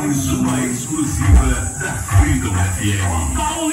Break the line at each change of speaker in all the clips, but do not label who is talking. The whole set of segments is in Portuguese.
mais uma exclusiva da Freedom FM.
Tá o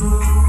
slow.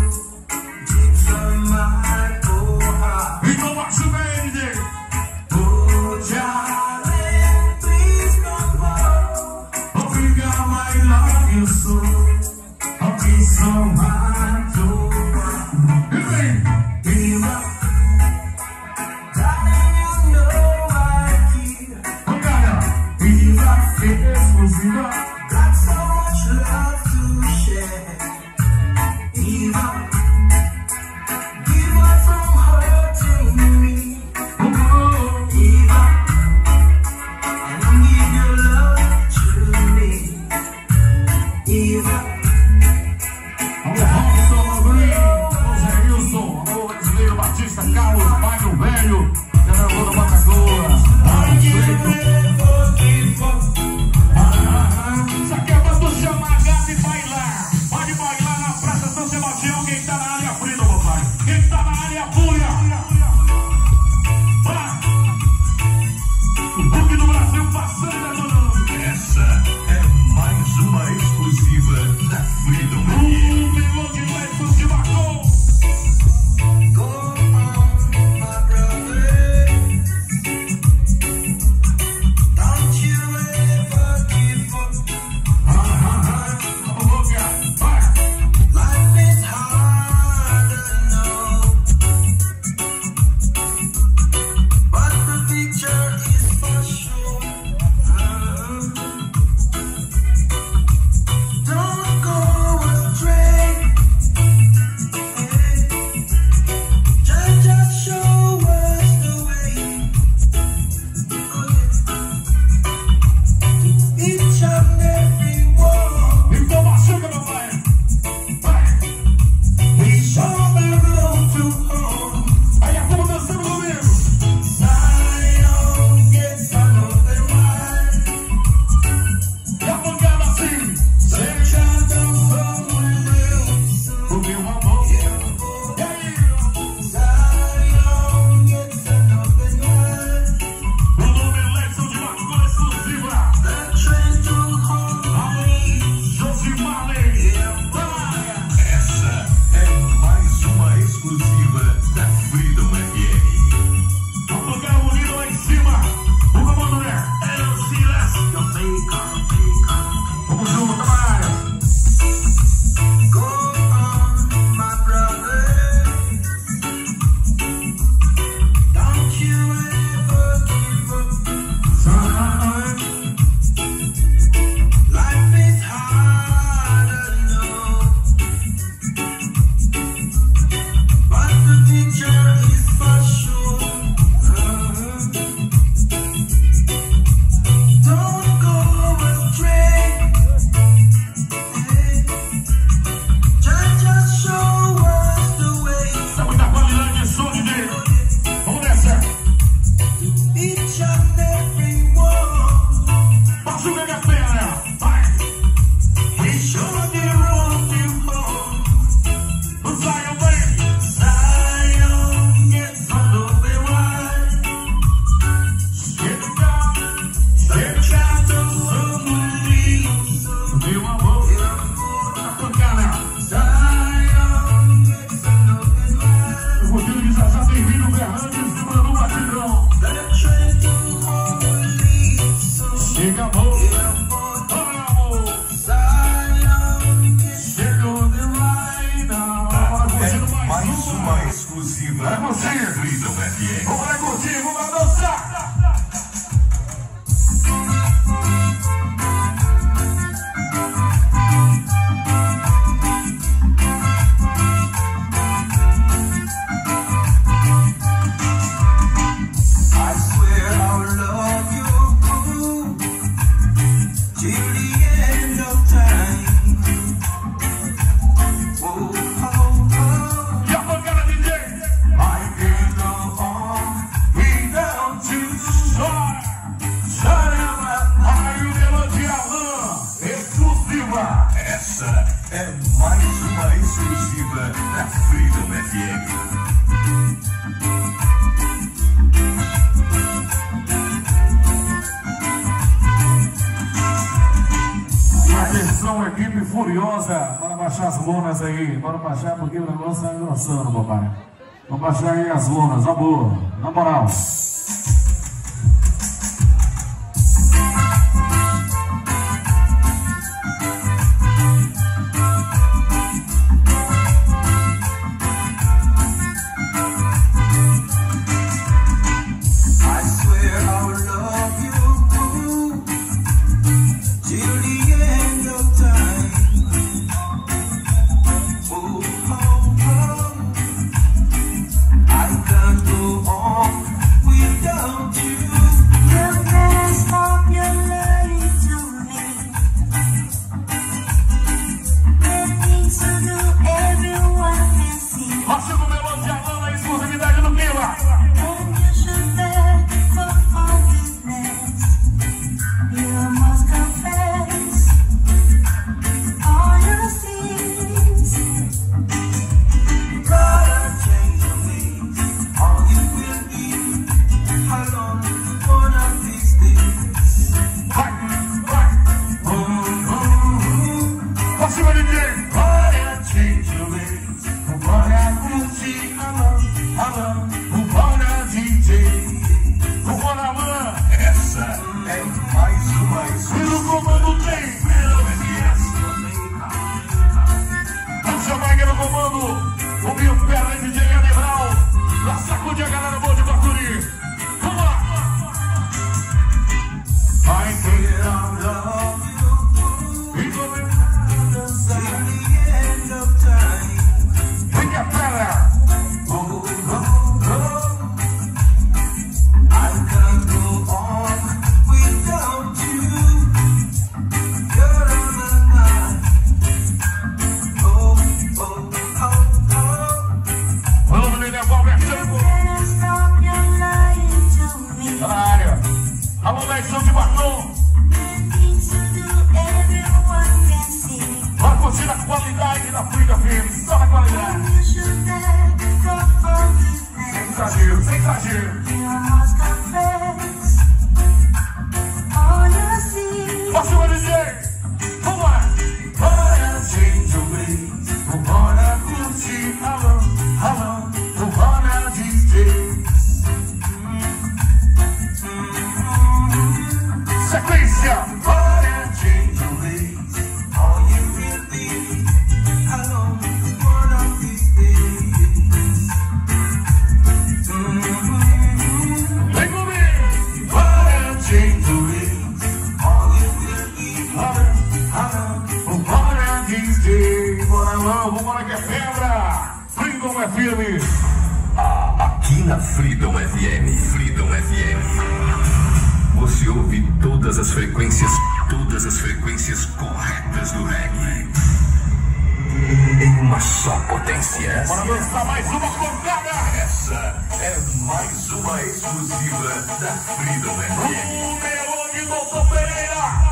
saying? Please don't
have
to equipe furiosa. Bora baixar as lonas aí. Bora baixar porque o negócio tá engrossando, papai. Vamos baixar aí as lonas, na boa, na moral. aqui na Freedom
FM. Freedom FM. Você ouve todas as frequências, todas as frequências corretas do reggae. Em uma só potência.
Bora lançar mais uma cortada!
Essa é mais uma exclusiva da Freedom FM.
O melão de Doutor Pereira!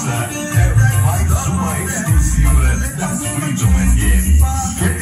Essa é mais uma exclusiva da Freedom FM.